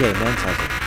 简单操作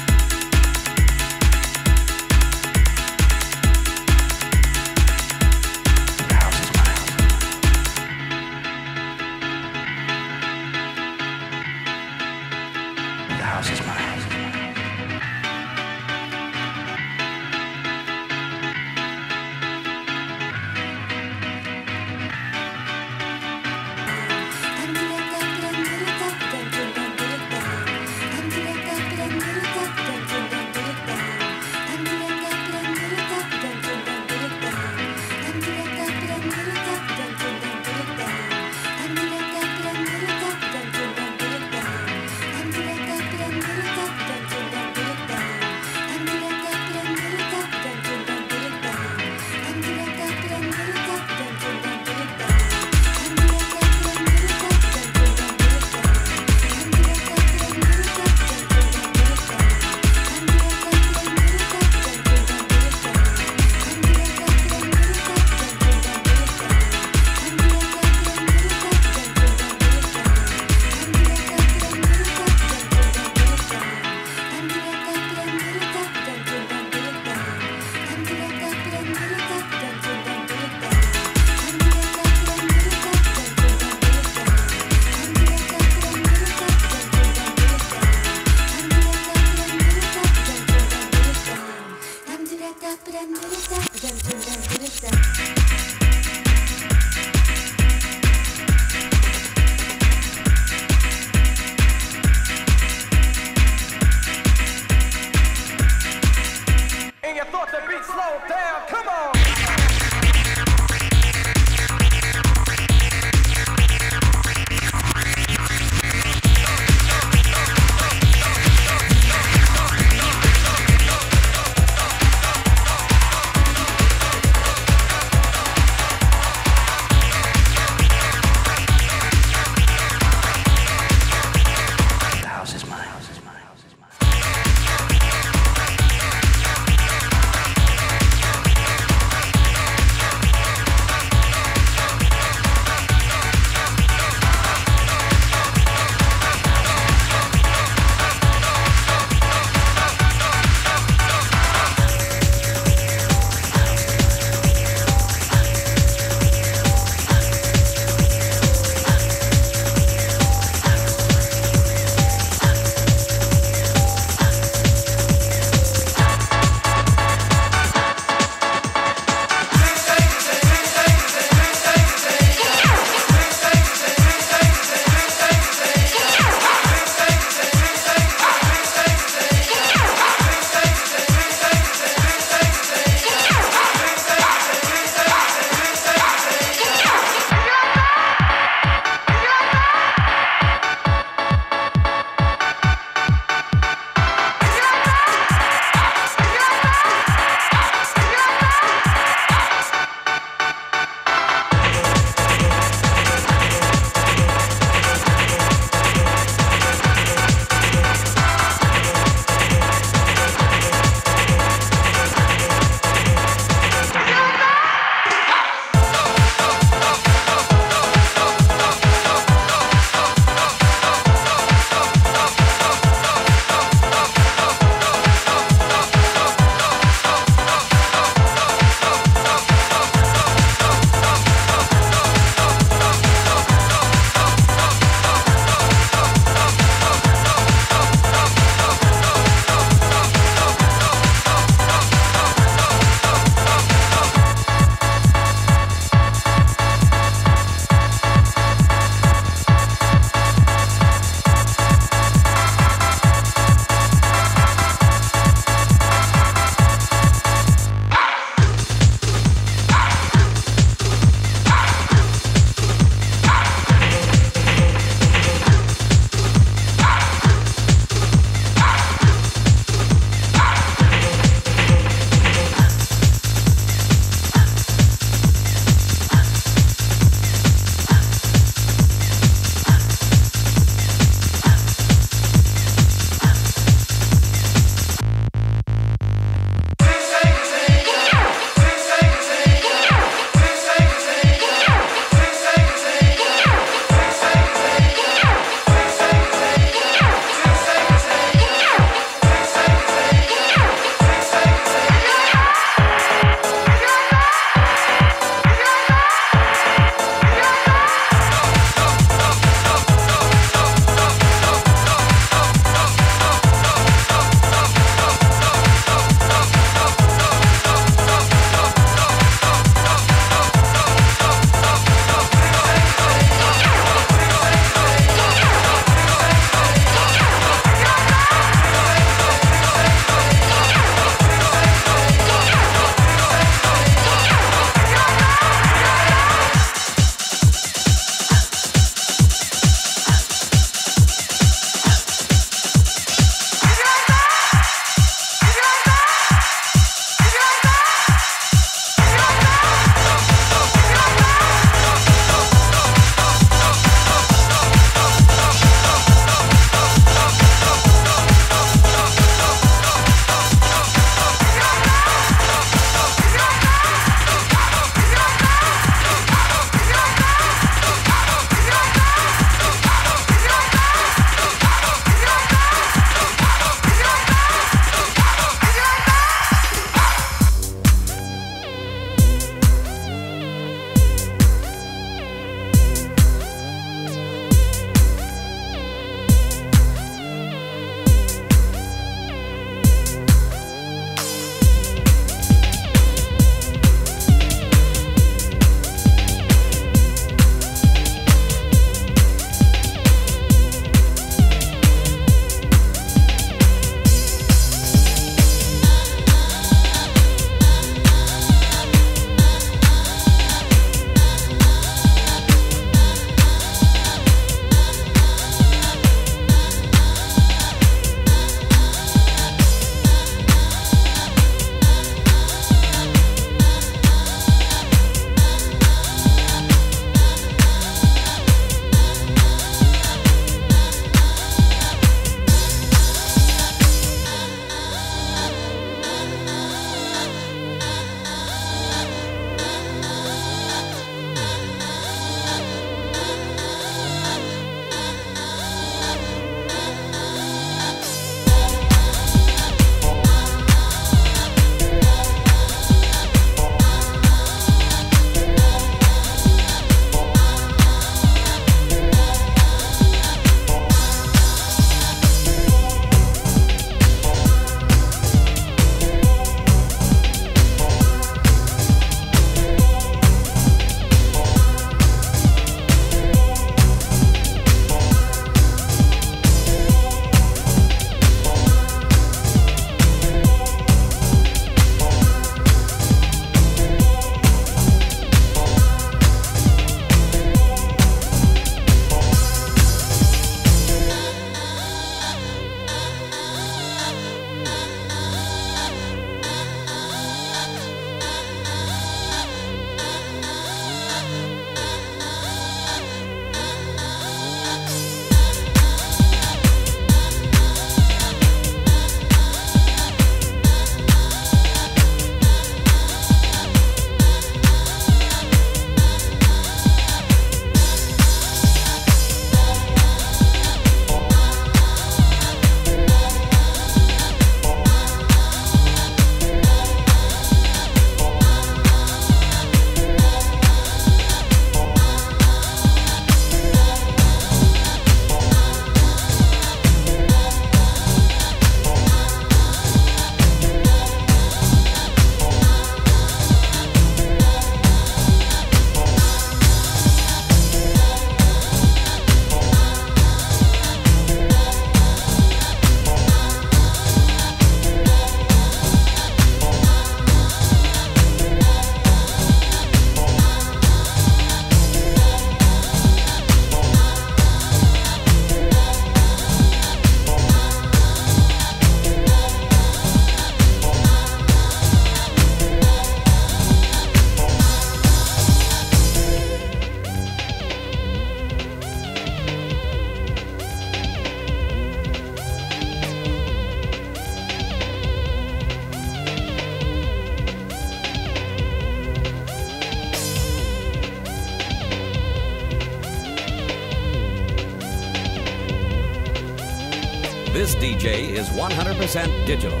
100% digital.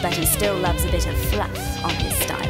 But he still loves a bit of fluff on his. Oh.